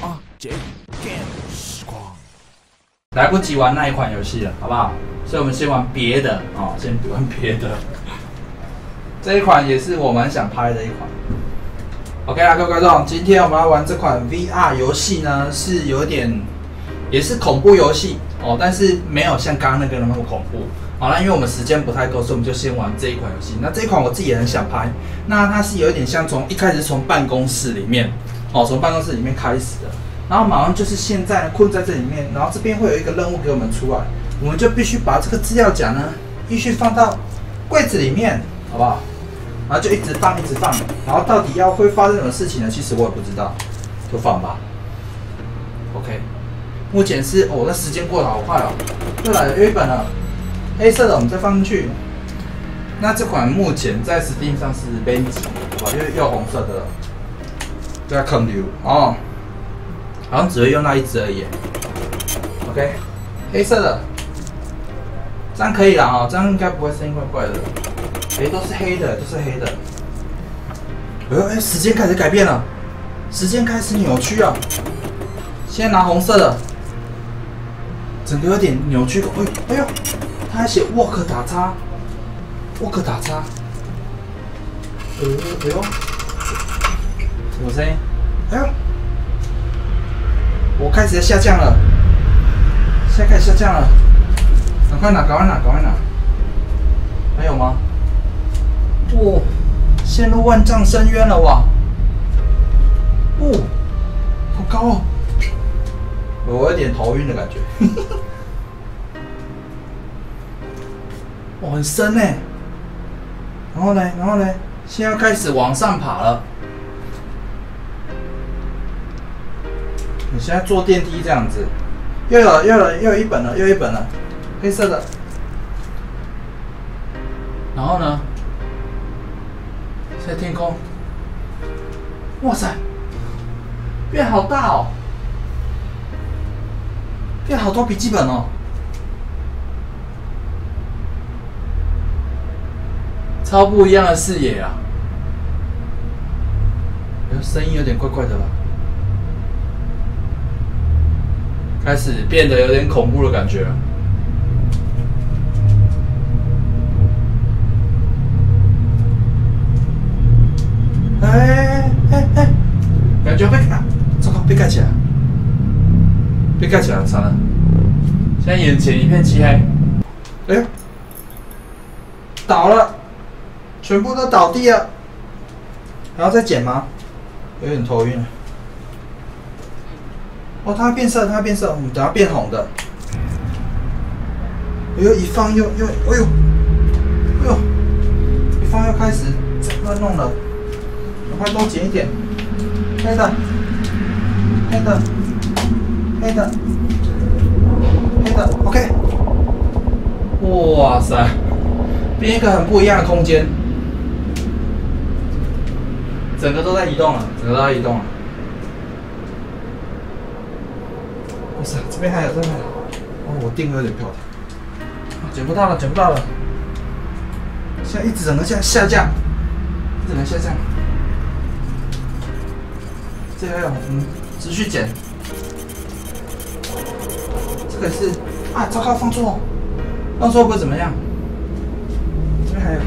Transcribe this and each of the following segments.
啊，J Game 时光。来不及玩那一款游戏了，好不好？所以我们先玩别的哦，先玩别的。这一款也是我蛮想拍的一款。OK 啊，各位观众，今天我们要玩这款 VR 游戏呢，是有点也是恐怖游戏哦，但是没有像刚刚那个那么恐怖。好了，因为我们时间不太够，所以我们就先玩这一款游戏。那这一款我自己也很想拍，那它是有一点像从一开始从办公室里面哦，从办公室里面开始的，然后马上就是现在困在这里面，然后这边会有一个任务给我们出来，我们就必须把这个资料夹呢，必须放到柜子里面，好不好？然后就一直放，一直放，然后到底要会发生什么事情呢？其实我也不知道，就放吧。OK，目前是哦，那时间过得好快哦，又来了一本了，黑色的我们再放进去。那这款目前在 Steam 上是编辑，好吧，又又红色的，就要坑流哦，好像只会用到一只而已。OK，黑色的，这样可以了哈，这样应该不会声音怪怪的。哎，都是黑的，都是黑的。哎呦，哎，时间开始改变了，时间开始扭曲啊！先拿红色的，整个有点扭曲。哎，哎呦，他还写 “work” 打叉，“work” 打叉。哎呦，哎呦，什么声音？哎呦，我开始在下降了，现在开始下降了，赶快拿，赶快拿，赶快拿。还有吗？哦，陷入万丈深渊了哇！哦，好高哦，我有点头晕的感觉。哇，很深呢。然后呢，然后呢，现在开始往上爬了。你现在坐电梯这样子，又有又有又一本了，又一本了，黑色的。然后呢？在天空，哇塞，变好大哦，变好多笔记本哦，超不一样的视野啊！声音有点怪怪的了？开始变得有点恐怖的感觉了。哎哎哎！感觉被啊，糟糕，被盖起来，被盖起来了，惨了！现在眼前一片漆黑。哎，倒了，全部都倒地了。还要再捡吗？有点头晕。哦，它变色，它变色，我们等下变红的。哎呦，一放又又，哎呦，哎呦，一放又开始乱弄了。快多剪一点，黑的，黑的，黑的，黑的，OK。哇塞，变一个很不一样的空间，整个都在移动了，整个都在移动了。哇塞，这边还有，这边还有，哦，我定位有点漂亮，剪不到了，捡不到了，现在一直整个下下降，一整个下降。这个要嗯，持续捡。这个是。啊，糟糕，放错，放错会不会怎么样？这边还有。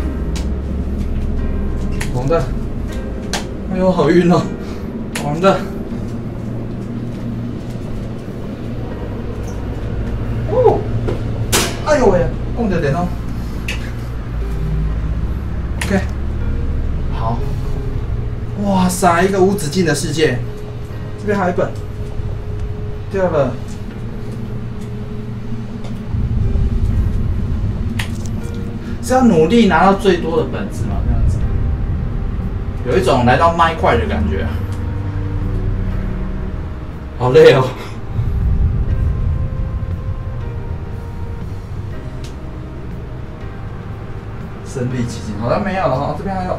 红的，哎呦，好晕哦，黄的。哦，哎呦喂，共着点哦。OK，好。哇塞，一个无止境的世界。这边还有一本，第二本。是要努力拿到最多的本子吗？这样子，有一种来到麦块的感觉。好累哦。身临其境，好像没有了哈，这边还有。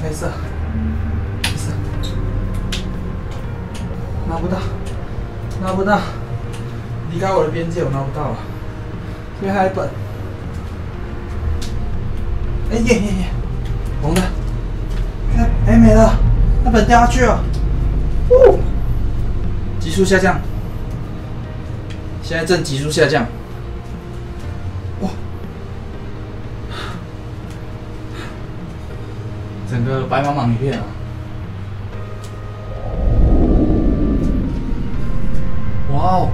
黑色，黑色，拿不到，拿不到，离开我的边界，我拿不到了。这边还有一本，哎耶耶耶，红的，看，哎没了，那本掉下去了，哦，急速下降，现在正急速下降。整个白茫茫一片啊！哇哦，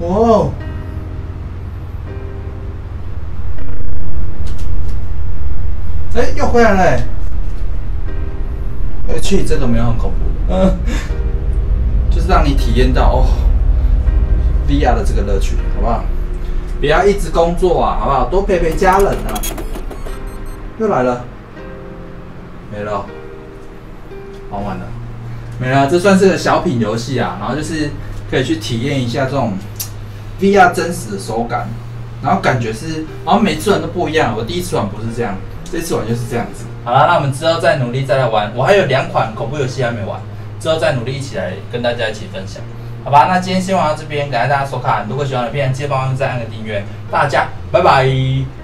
哇哦！哎，又回来了、欸！哎，去这个没有很恐怖，嗯，就是让你体验到哦，VR 的这个乐趣，好不好？不要一直工作啊，好不好？多陪陪家人啊！又来了，没了，玩完了，没了。这算是个小品游戏啊，然后就是可以去体验一下这种 VR 真实的手感，然后感觉是，然后每次玩都不一样。我第一次玩不是这样，这次玩就是这样子。好了，那我们之后再努力再来玩。我还有两款恐怖游戏还没玩，之后再努力一起来跟大家一起分享，好吧？那今天先玩到这边，感谢大家收看。如果喜欢的片，记得帮忙再按个订阅。大家拜拜。